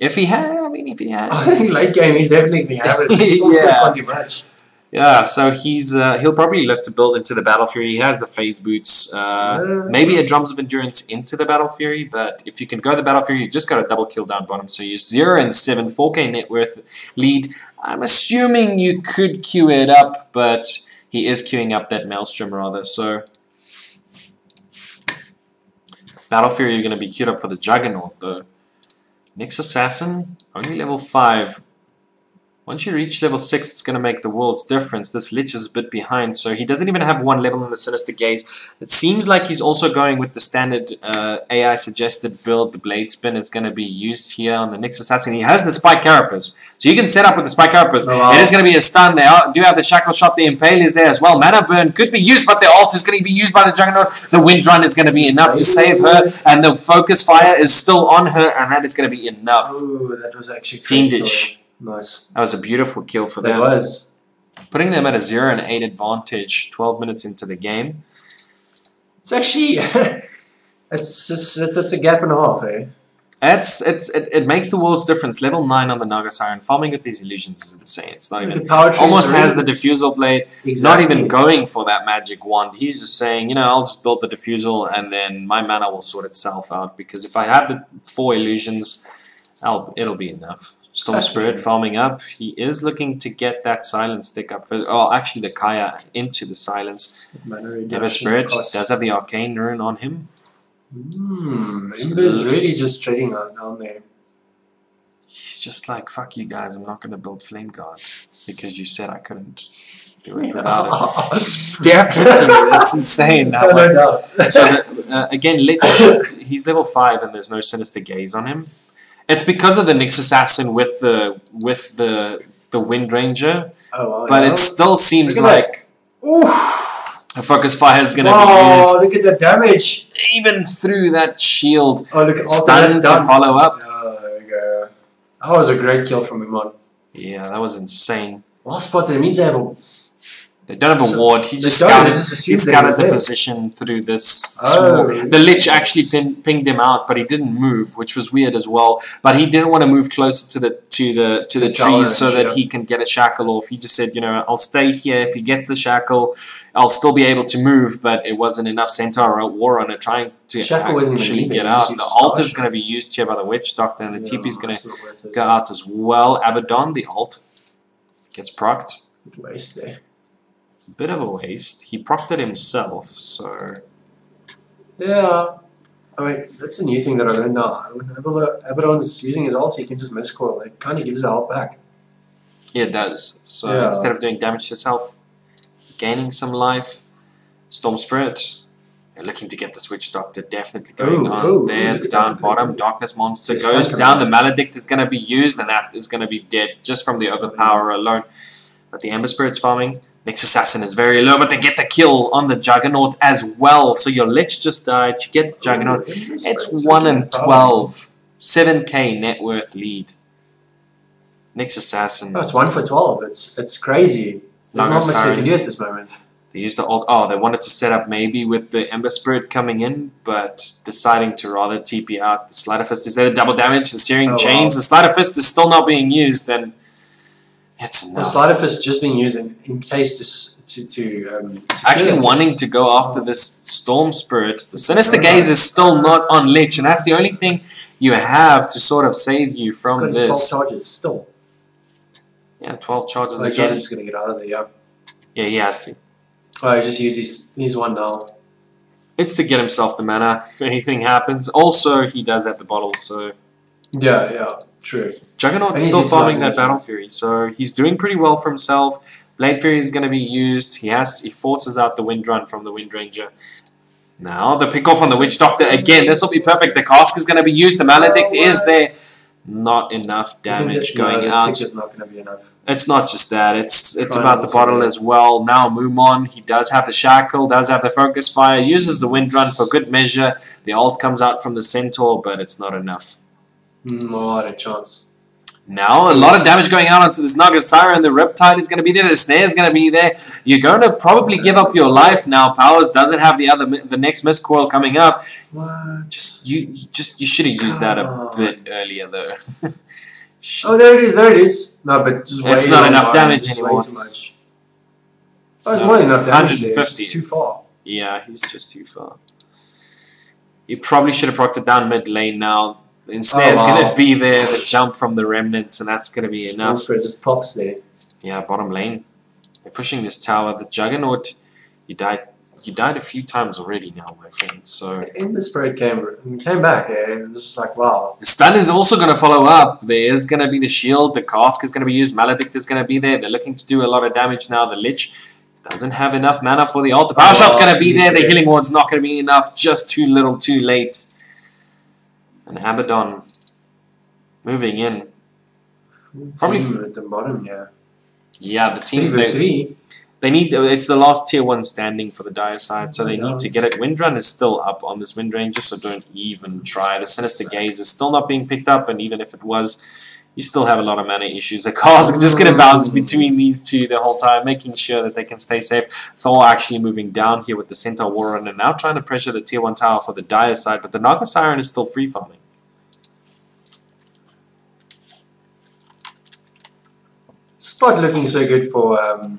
If he had, I mean, if he had. I think late game he's definitely have it. He's Yeah. can't do much. Yeah, so he's uh, he'll probably look to build into the Battle Fury. He has the phase boots, uh, Yeah. maybe a Drums of Endurance into the Battle Fury. But if you can go the Battle Fury, you just got a double kill down bottom. So you're zero and seven, 4k net worth lead. I'm assuming you could queue it up, but he is queuing up that Maelstrom rather. So Battle Fury, you're going to be queued up for the Juggernaut though. Nyx Assassin, only level five. Once you reach level 6, it's going to make the world's difference. This Lich is a bit behind, so he doesn't even have one level in the Sinister Gaze. It seems like he's also going with the standard uh, AI-suggested build. The Blade Spin is going to be used here on the Nyx Assassin. He has the Spike Carapace, so you can set up with the Spike Carapace. Oh, wow. It is going to be a stun. They are, do have the Shackle Shot. The Impale is there as well. Mana Burn could be used, but the ult is going to be used by the Juggernaut. The Wind Run is going to be enough to save her, and the Focus Fire is still on her, and that is going to be enough. Oh, that was actually Fiendish. Nice. That was a beautiful kill for That them. was. Putting them at a 0 and 8 advantage 12 minutes into the game. It's actually. it's, it's, it's, it's a gap and a half, eh? It's, it's, it, it makes the world's difference. Level 9 on the Naga Siren. Farming with these illusions is insane. It's not even. Almost has the diffusal blade. Exactly. Not even going for that magic wand. He's just saying, you know, I'll just build the diffusal and then my mana will sort itself out. Because if I have the four illusions, I'll, it'll be enough. Storm Spirit farming up. He is looking to get that silence stick up. For, oh, actually, the Kaya into the silence. Ember Spirit cost. does have the Arcane Rune on him. Hmm, Ember's really just trading on down there. He's just like, fuck you guys, I'm not going to build Flame Guard because you said I couldn't do it without it. Definitely, that's insane. That no, no doubt. So the, uh, again, he's level five, and there's no sinister gaze on him. It's because of the Nyx Assassin with the with the the Wind Ranger, oh, wow, but yeah. it still seems like a focus fire is going to wow, be look at the damage. even through that shield. Oh, look Stun to follow up. Oh, there we go. That was a great kill from Iman. Yeah, that was insane. Well spotted. It means they have a. They don't have a ward. He just scouted. He scouted the there. position through this. Oh. The Lich actually pin, pinged him out, but he didn't move, which was weird as well. But he didn't want to move closer to the to the to the The trees so that yeah. he can get a shackle off. He just said, you know, I'll stay here. If he gets the shackle, I'll still be able to move. But it wasn't enough centaur war on it trying to Shackle actually get out. The his alt is going to be used here by the witch doctor, and the Yeah, is going to not worth it. go out as well. Abaddon, the alt, gets procced. Good waste there. Bit of a waste. He procced it himself, so Yeah. I mean, that's a new thing that I learned now. When Abaddon- Abaddon's using his ult, he can just Mist Coil. It kind of gives the health back. yeah, it does. So Yeah. instead of doing damage to yourself, gaining some life, Storm Spirit. They're looking to get the Switch Doctor definitely going Ooh, on ooh, there. down that. bottom, Darkness Monster It's goes down. The. Maledict is going to be used, and that is going to be dead just from the Overpower alone. But the Ember Spirit's farming. Nyx Assassin is very low, but they get the kill on the Juggernaut as well. So your Lich just died. You get Juggernaut. It's 1 and 12. 7k net worth lead. Nyx Assassin. Oh, it's one for twelve. It's it's crazy. There's Naga not much they can do at this moment. They used the old. Oh, they wanted to set up maybe with the Ember Spirit coming in, but deciding to rather TP out. The Sleight of Fist is there. The double damage. The Searing Oh, Chains. wow. The Sleight of Fist is still not being used, and it's The enough. Sleight of Fist just been used in, in case to to um. Actually, them. wanting to go after this Storm Spirit. The Sinister Gaze is still not on Lich, and that's the only thing you have to sort of save you He's from got this. 12 charges still. Yeah, 12 charges the again. is gonna get out of there. Yeah. Yeah, he has to. Oh, he just used his his one now. It's to get himself the mana if anything happens. Also, he does have the bottle, so Yeah, yeah, true. Juggernaut's And he's still farming that. Battle Fury, so he's doing pretty well for himself. Blade Fury is going to be used. He has he forces out the Wind Run from the Wind Ranger. Now the pick off on the Witch Doctor again. This will be perfect. The cask is going to be used. The Maledict Oh, is there. Not enough damage that- going no, out. Six is not gonna be enough. It's not just that. It's it's Trying about the bottle as well. Now Mumon, he does have the shackle, does have the focus fire, uses the wind run for good measure. The ult comes out from the centaur, but it's not enough. Not a chance. Now a lot of damage going out onto this Naga Siren. The Riptide is going to be there. The Snare is going to be there. You're going to probably give up your life now. Powers doesn't have the other the next Mist Coil coming up. What? Just you, you just you should have used that a bit earlier though. Oh, there it is. There it is. No, but just way It's not enough damage just anymore. Way too much. Oh, it's more than enough damage. There. It's just too far. Yeah, he's just too far. You probably should have procced it down mid lane now. The Ensnare's Oh, wow. going to be there, the jump from the remnants, and that's going to be enough. just pops there. Yeah, bottom lane. They're pushing this tower. The Juggernaut, you died you died a few times already now, my friend. So Ember Spirit came came back. Yeah, it was just like wow. the stun is also going to follow up. There is going to be the shield. The cask is going to be used. Maledict is going to be there. They're looking to do a lot of damage now. The Lich doesn't have enough mana for the ult. Oh, the power Oh, shot's going to be there. The healing ward's not going to be enough. Just too little, too late. And Abaddon moving in. Probably- at the bottom. Yeah, Yeah, the team. for They, three. they need. It's the last tier one standing for the dire side, so they need to get it. Windrun is still up on this Wind Ranger, so don't even try. The Sinister Gaze is still not being picked up, and even if it was, you still have a lot of mana issues. The cars are just going to bounce between these two the whole time, making sure that they can stay safe. Thor actually moving down here with the Centaur Warren, and now trying to pressure the tier one tower for the dire side, but the Naga Siren is still free farming. It's not looking so good for. Um,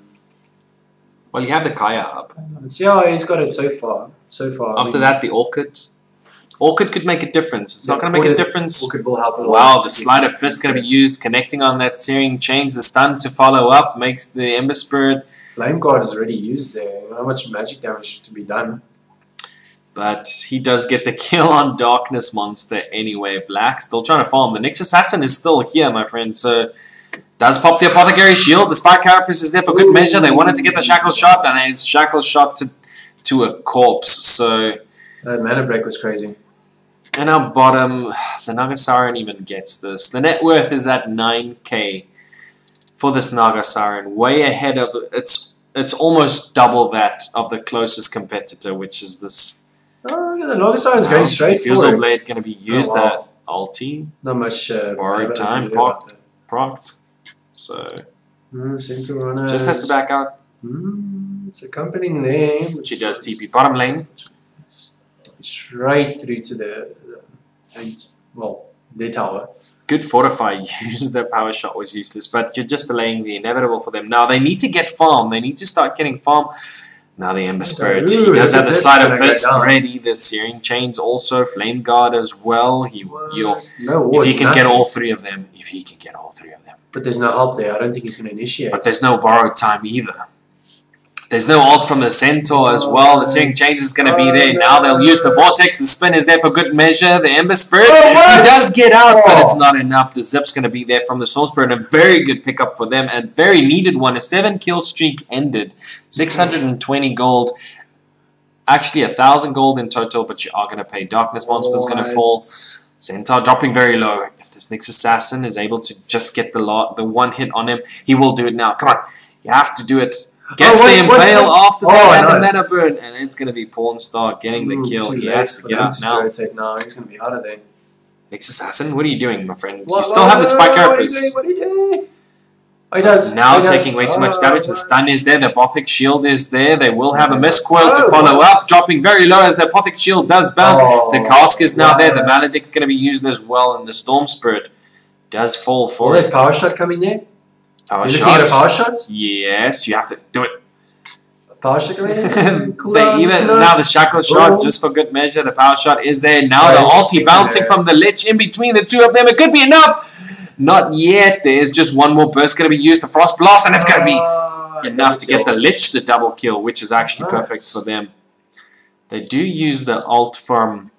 Well, you have the Kaya up. yeah, he's got it so far. So far. I After mean, that, the Orchid. Orchid could make a difference. It's not going to make a difference. Orchid will help a lot. Wow, the Sleight of Fist going to be used, connecting on that searing chains. The stun to follow up makes the Ember Spirit. Flame Guard is already used there. How much magic damage to be done? But he does get the kill on Darkness Monster anyway. Black still trying to farm. The Nyx Assassin is still here, my friend. So does pop the Apothecary Shield. The Spike Carapace is there for good measure. They wanted to get the Shackle shot, and it's Shackle shot to, to a corpse. So that mana break was crazy. And our bottom, the Naga even gets this. The net worth is at 9k for this Naga way ahead of it's it's almost double that of the closest competitor, which is this. Oh, the Naga is going straight Diffusal Blade going to be used oh, wow. at ulti. Not much uh, borrowed time, proc. So mm, just has to back out. Mm, it's accompanying name. She does TP bottom lane. Straight through to the, the well, the tower good fortify use the power shot was useless, but you're just delaying the inevitable for them. Now they need to get farm. They need to start getting farm. Now the Ember Spirit. Ooh, he does have the Sleight of Fist ready. The Searing Chains also. Flame Guard as well. He you'll, no, if he can nothing. get all three of them. If he can get all three of them. But there's no help there. I don't think he's going to initiate. But there's no borrowed time either. There's no ult from the Centaur as well. The Searing Chains is going to be there. Now they'll use the Vortex. The Spin is there for good measure. The Ember Spirit, oh, he does get out, but it's not enough. The Zip's going to be there from the Storm Spirit. A very good pickup for them and very needed one. A 7 kill streak ended. 620 gold. Actually, a 1,000 gold in total, but you are going to pay. Darkness Monster's going to fall. Centaur dropping very low. If this Nyx Assassin is able to just get the lot, the one hit on him, he will do it now. Come on. You have to do it. Gets oh, the impale off the oh, and nice. the mana burn, and it's going to be Pawn Star getting the mm, kill. He has to get out now. No, he's going to be out of there. Nyx Assassin, what are you doing, my friend? What, you still what, have the Spike Carapace. What are you doing? Oh, he does. Now he taking does. way too much oh, damage. The stun is there. The Aphotic Shield is there. They will have a Mist Coil to follow up. Dropping very low as the Aphotic Shield does bounce. Oh, the Cask is now there. The Maledict is going to be used as well. And the Storm Spirit does fall for will it. Power Shot coming there? Power Is shots. power shots? Yes, you have to do it. Power shot they even now the shackle shot oh. just for good measure. The power shot is there now. the ulti bouncing from the lich in between the two of them. It could be enough. Not yet. There is just one more burst going to be used. The frost blast, and it's going to be uh, enough to get the lich the double kill, which is actually nice. perfect for them. They do use the ult from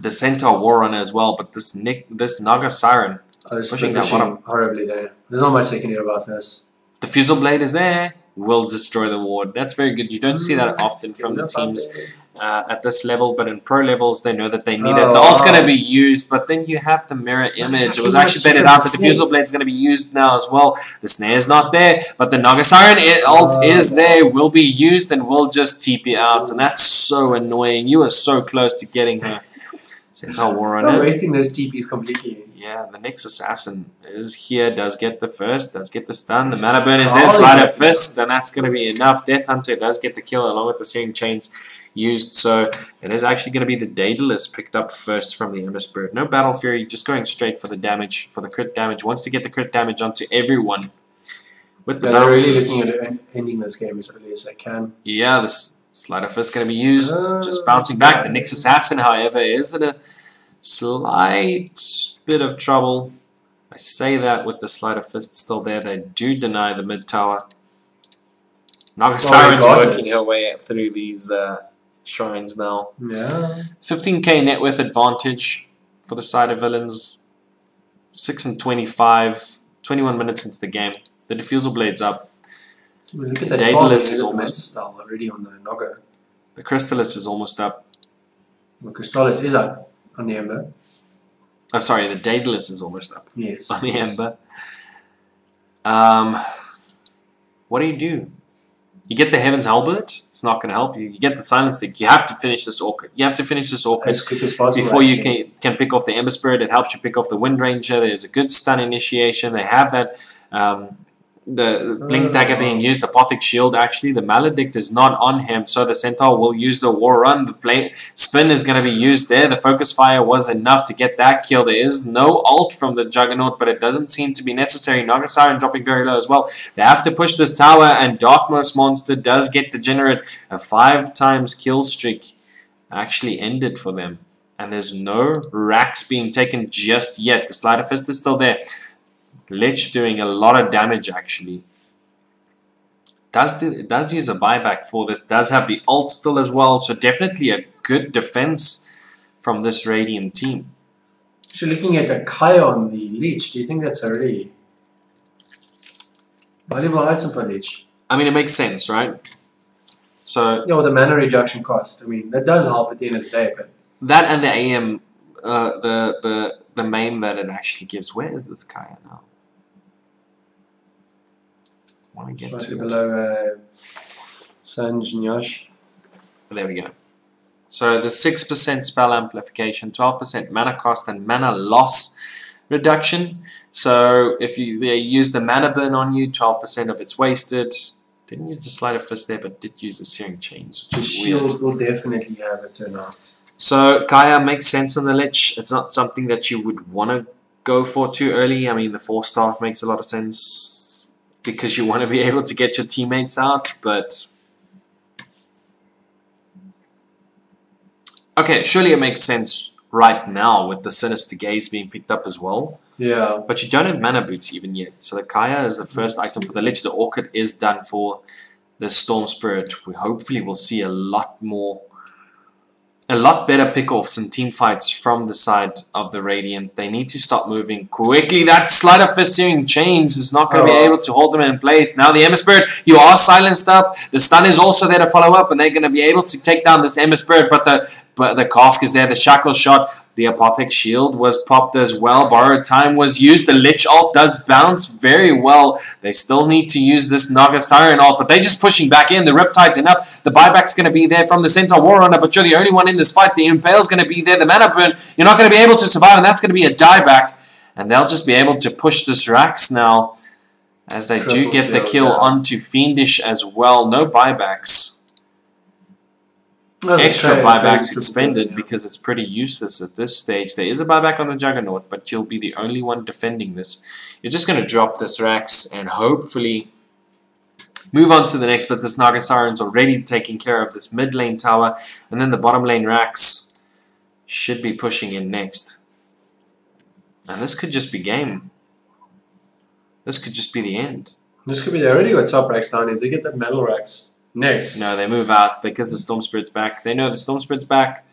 the Centaur War Runner as well, but this Nick, this Naga Siren pushing that one horribly there. There's not much they can do about this. The Fusel Blade is there will destroy the ward. That's very good. You don't see that mm, often from the teams uh, at this level, but in pro levels, they know that they need oh, it. The ult's going to be used, but then you have the mirror image. It was actually betted out. The diffusal blade's going to be used now as well. The snare's not there, but the Naga Siren ult uh, is there, will be used, and will just TP out. And that's so annoying. You are so close to getting her. Centaur Warrunner. wasting those TPs completely. Yeah, the Nyx Assassin is here, does get the first, does get the stun. The mana burn is oh, there, Sleight of Fist, and that's going to be enough. Death Hunter does get the kill along with the Searing Chains used. So it is actually going to be the Daedalus picked up first from the Ember Spirit. No Battle Fury, just going straight for the damage, for the crit damage. Wants to get the crit damage onto everyone. With the They're really looking at ending this game as early as they can. Yeah, this Sleight of Fist going to be used. Uh, just bouncing back. The Nyx Assassin, however, is in a slight bit of trouble. I say that with the Sleight of Fist still there. They do deny the mid tower. Naga Siren's oh working her way through these uh, shrines now. Yeah. 15k net worth advantage for the side of Villianz. 6 and 25. 21 minutes into the game. The diffusal blade's up. Look at the Daedalus is almost already on the Naga. The Crystalys is almost up. The Crystalys is up on the Ember. Oh, sorry, the Daedalus is almost up. Yes. On the yes. Ember. Um, what do you do? You get the Heaven's Halberd. It's not going to help you. You get the Silent Stick. You have to finish this Orchid. You have to finish this Orchid as quick as possible before actually. you can can pick off the Ember Spirit. It helps you pick off the Wind Ranger. There's a good stun initiation. They have that um, the Blink Dagger uh. being used, the Aphotic Shield actually, the Maledict is not on him, so the Centaur will use the War Run. The play, Spin is going to be used there. The Focus Fire was enough to get that kill. There is no ult from the Juggernaut, but it doesn't seem to be necessary. Naga Siren dropping very low as well. They have to push this tower, and Darkmost Monster does get degenerate. A five times kill streak actually ended for them. And there's no racks being taken just yet. The Slider Fist is still there. Lich doing a lot of damage actually. does do, it does use a buyback for this. Does have the ult still as well. So definitely a good defense from this Radiant team. So looking at the Kaya on the Leech, do you think that's a really valuable item for Leech? I mean, it makes sense, right? So yeah, with the mana reduction cost, I mean that does help at the end of the day. But that and the AM, uh, the the the main that it actually gives. Where is this Kaya now? Want to get slightly to below uh, Sanj and Yash. There we go. So the 6% spell amplification, 12% mana cost and mana loss reduction. So if you they use the mana burn on you, 12% of it's wasted. Didn't use the sleight of fist there, but did use the searing chains, which The is shield will definitely have a turnout. So Kaya makes sense on the lich. It's not something that you would want to go for too early. I mean, the Force Staff makes a lot of sense because you want to be able to get your teammates out, but okay, surely it makes sense right now with the sinister gaze being picked up as well. Yeah. But you don't have mana boots even yet. So the Kaya is the first item for the Lich. The Orchid is done for the Storm Spirit. We hopefully will see a lot more, a lot better pick-offs and team fights from the side of the Radiant. They need to stop moving quickly. That Fist Searing Chains is not going to be Oh. able to hold them in place. Now the Ember Spirit, you are silenced up. The stun is also there to follow up, and they're going to be able to take down this Ember Spirit. But the but the cask is there. The shackle shot. The Aphotic Shield was popped as well. Borrowed time was used. The Lich alt does bounce very well. They still need to use this Naga Siren ult, but they're just pushing back in. The Riptide's enough. The buyback's going to be there from the Centaur War Runner, but you're the only one in this fight. The Impale's going to be there. The Mana Burn, you're not going to be able to survive, and that's going to be a dieback. And they'll just be able to push this Rax now as they do Triple get the kill, kill yeah. onto Fiendish as well. No buybacks That's extra crazy- buybacks expended yeah. because it's pretty useless at this stage. There is a buyback on the Juggernaut, but you'll be the only one defending this. You're just going to drop this Rax and hopefully move on to the next, but this Naga Siren's already taking care of this mid lane tower, and then the bottom lane Rax should be pushing in next. And this could just be game. This could just be the end. This could be they already got top racks down here. They get the metal racks next. No, they move out because the Storm Spirit's back. They know the Storm Spirit's back.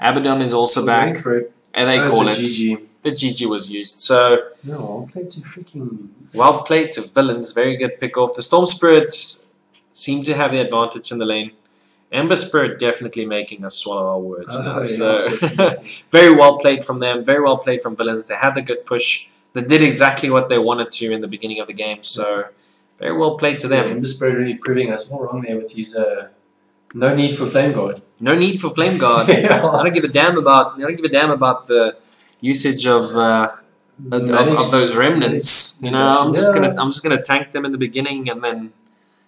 Abaddon is also So back. wait for it. And they That's call it. GG. The GG was used. So No, I'll play to freaking. well played to Villianz. Very good pick off. The Storm Spirit seem to have the advantage in the lane. Ember Spirit definitely making us swallow our words Oh, now. yeah, so very well played from them. Very well played from Villianz. They had the good push. They did exactly what they wanted to in the beginning of the game. So very well played to Yeah, them. Ember Spirit really proving us all wrong there with his uh, no need for Flame Guard. No need for Flame Guard. Yeah. I don't give a damn about. I don't give a damn about the usage of. Uh, of, of, those remnants. You know, I'm just Yeah. gonna I'm just gonna tank them in the beginning, and then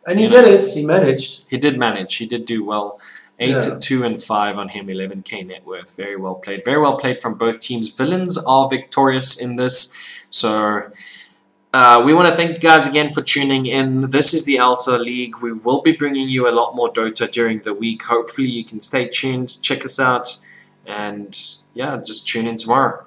And he you did it. He managed. he did manage. He did do well. Eight, Yeah. two, and five on him. 11k net worth. Very well played. Very well played from both teams. Villianz are victorious in this. So. Uh, we want to thank you guys again for tuning in. This is the Alpha League. We will be bringing you a lot more Dota during the week. Hopefully, you can stay tuned, check us out, and yeah, just tune in tomorrow.